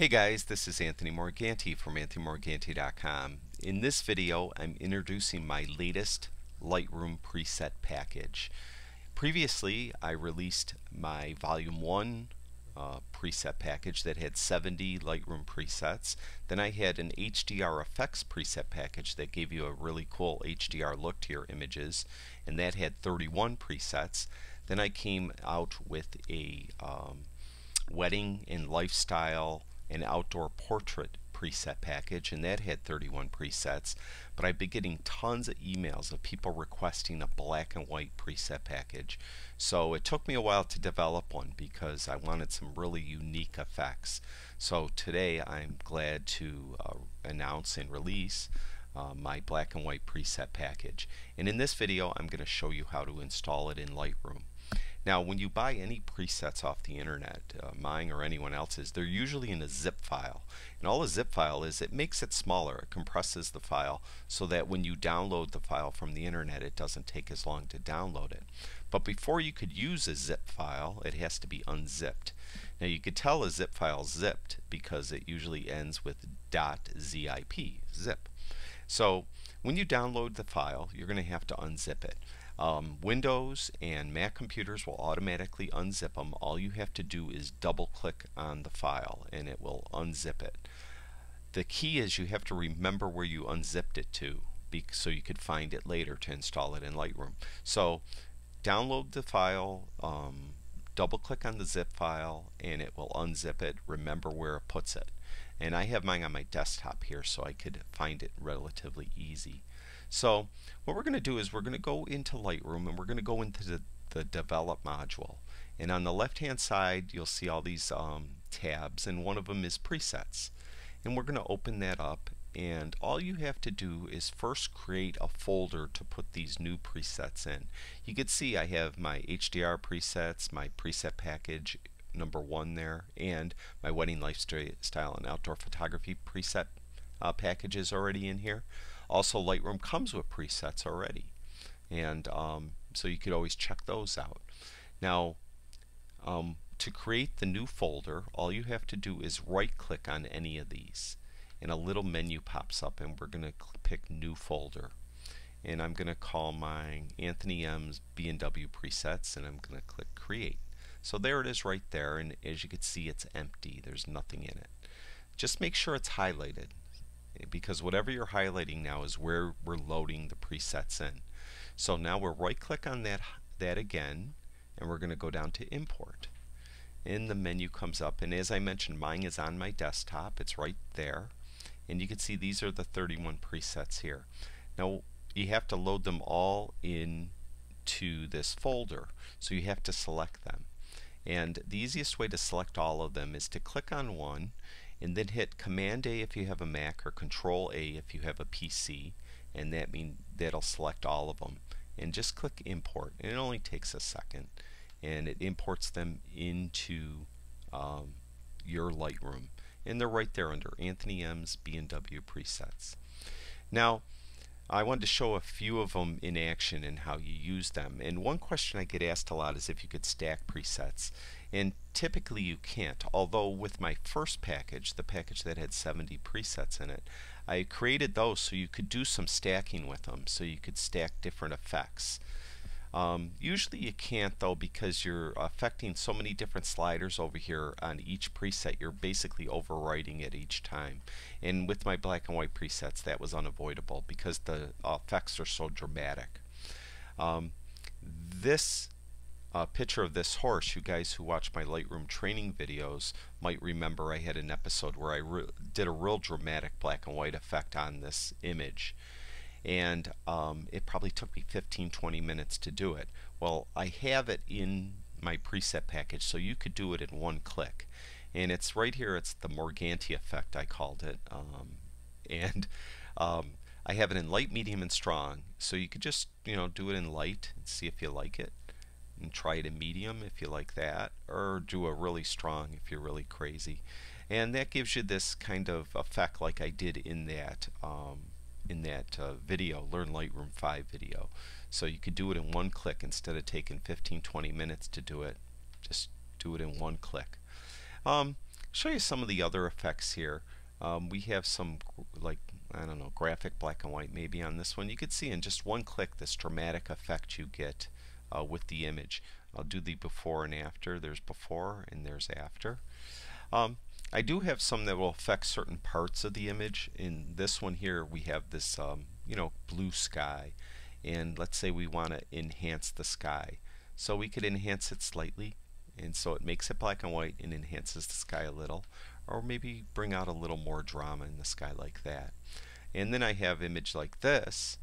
Hey guys, this is Anthony Morganti from AnthonyMorganti.com. In this video, I'm introducing my latest Lightroom preset package. Previously, I released my Volume 1 uh, preset package that had 70 Lightroom presets. Then I had an HDR effects preset package that gave you a really cool HDR look to your images, and that had 31 presets. Then I came out with a um, wedding and lifestyle and outdoor portrait preset package and that had 31 presets. But I've been getting tons of emails of people requesting a black and white preset package. So it took me a while to develop one because I wanted some really unique effects. So today I'm glad to uh, announce and release uh, my black and white preset package. And in this video I'm going to show you how to install it in Lightroom now, when you buy any presets off the internet, uh, mine or anyone else's, they're usually in a zip file. And all a zip file is, it makes it smaller. It compresses the file so that when you download the file from the internet, it doesn't take as long to download it. But before you could use a zip file, it has to be unzipped. Now, you could tell a zip file zipped because it usually ends with .zip, zip. So, when you download the file, you're going to have to unzip it. Um, Windows and Mac computers will automatically unzip them. All you have to do is double click on the file and it will unzip it. The key is you have to remember where you unzipped it to so you could find it later to install it in Lightroom. So download the file, um, double click on the zip file and it will unzip it. Remember where it puts it. And I have mine on my desktop here so I could find it relatively easy. So what we're going to do is we're going to go into Lightroom and we're going to go into the, the Develop module. And on the left hand side you'll see all these um, tabs and one of them is Presets. And we're going to open that up and all you have to do is first create a folder to put these new presets in. You can see I have my HDR presets, my preset package number one there, and my wedding lifestyle and outdoor photography preset uh, packages already in here. Also, Lightroom comes with presets already, and um, so you could always check those out. Now, um, to create the new folder, all you have to do is right-click on any of these, and a little menu pops up, and we're going to pick New Folder. And I'm going to call mine Anthony M's B&W presets, and I'm going to click Create. So there it is right there, and as you can see, it's empty. There's nothing in it. Just make sure it's highlighted because whatever you're highlighting now is where we're loading the presets in. So now we'll right click on that, that again and we're going to go down to import. And the menu comes up and as I mentioned mine is on my desktop. It's right there and you can see these are the 31 presets here. Now you have to load them all in to this folder so you have to select them. And the easiest way to select all of them is to click on one and then hit Command A if you have a Mac or Control A if you have a PC and that mean that'll select all of them and just click import and it only takes a second and it imports them into um, your Lightroom and they're right there under Anthony M's B&W presets. Now I wanted to show a few of them in action and how you use them. And one question I get asked a lot is if you could stack presets. And typically you can't, although with my first package, the package that had 70 presets in it, I created those so you could do some stacking with them, so you could stack different effects. Um, usually you can't though because you're affecting so many different sliders over here on each preset. You're basically overwriting it each time. And with my black and white presets that was unavoidable because the effects are so dramatic. Um, this uh, picture of this horse, you guys who watch my Lightroom training videos might remember I had an episode where I did a real dramatic black and white effect on this image and um, it probably took me 15-20 minutes to do it. Well, I have it in my preset package so you could do it in one click. And it's right here, it's the Morganti effect I called it. Um, and um, I have it in light, medium, and strong. So you could just, you know, do it in light and see if you like it. And try it in medium if you like that. Or do a really strong if you're really crazy. And that gives you this kind of effect like I did in that um, in that uh, video, Learn Lightroom 5 video. So you could do it in one click instead of taking 15, 20 minutes to do it. Just do it in one click. Um, show you some of the other effects here. Um, we have some like I don't know graphic black and white maybe on this one. You could see in just one click this dramatic effect you get uh, with the image. I'll do the before and after. There's before and there's after. Um, I do have some that will affect certain parts of the image. In this one here we have this um, you know blue sky and let's say we want to enhance the sky. So we could enhance it slightly and so it makes it black and white and enhances the sky a little or maybe bring out a little more drama in the sky like that. And then I have image like this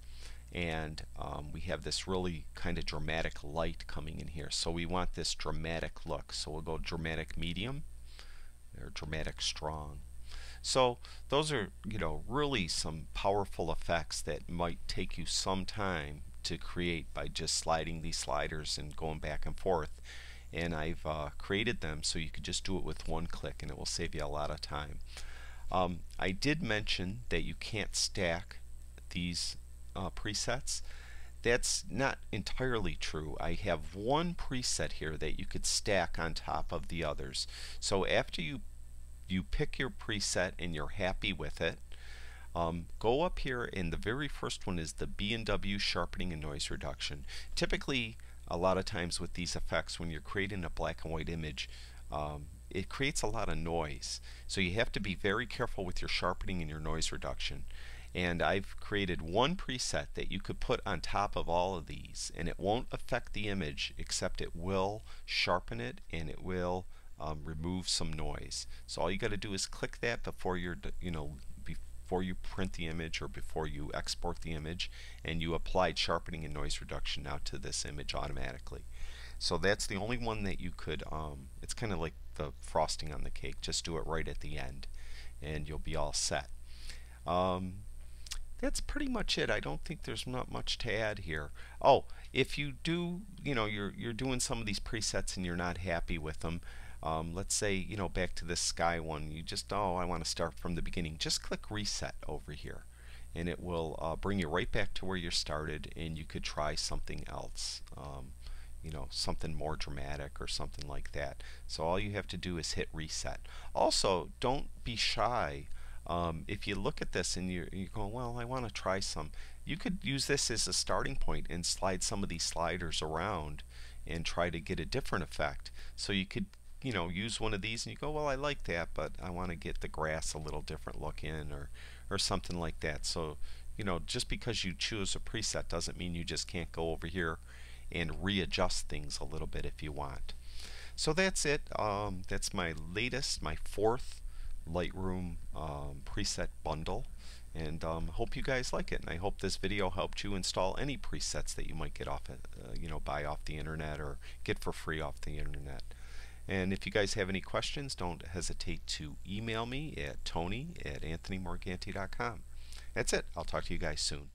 and um, we have this really kind of dramatic light coming in here. So we want this dramatic look. So we'll go dramatic medium or dramatic strong. So those are, you know, really some powerful effects that might take you some time to create by just sliding these sliders and going back and forth. And I've uh, created them so you could just do it with one click and it will save you a lot of time. Um, I did mention that you can't stack these uh, presets. That's not entirely true. I have one preset here that you could stack on top of the others. So after you you pick your preset and you're happy with it, um, go up here and the very first one is the B&W sharpening and noise reduction. Typically, a lot of times with these effects, when you're creating a black and white image, um, it creates a lot of noise. So you have to be very careful with your sharpening and your noise reduction and I've created one preset that you could put on top of all of these and it won't affect the image except it will sharpen it and it will um, remove some noise. So all you got to do is click that before you're you know before you print the image or before you export the image and you applied sharpening and noise reduction now to this image automatically. So that's the only one that you could um, it's kind of like the frosting on the cake just do it right at the end and you'll be all set. Um, that's pretty much it. I don't think there's not much to add here. Oh, if you do, you know, you're you're doing some of these presets and you're not happy with them. Um, let's say, you know, back to this sky one, you just, oh, I want to start from the beginning. Just click reset over here and it will uh, bring you right back to where you started and you could try something else. Um, you know, something more dramatic or something like that. So all you have to do is hit reset. Also, don't be shy um, if you look at this and you're, you're going, well, I want to try some, you could use this as a starting point and slide some of these sliders around and try to get a different effect. So you could, you know, use one of these and you go, well, I like that, but I want to get the grass a little different looking or, or something like that. So, you know, just because you choose a preset doesn't mean you just can't go over here and readjust things a little bit if you want. So that's it. Um, that's my latest, my fourth Lightroom um, preset bundle. And um, hope you guys like it and I hope this video helped you install any presets that you might get off uh, you know buy off the internet or get for free off the internet. And if you guys have any questions don't hesitate to email me at tony at anthonymorganti.com that's it. I'll talk to you guys soon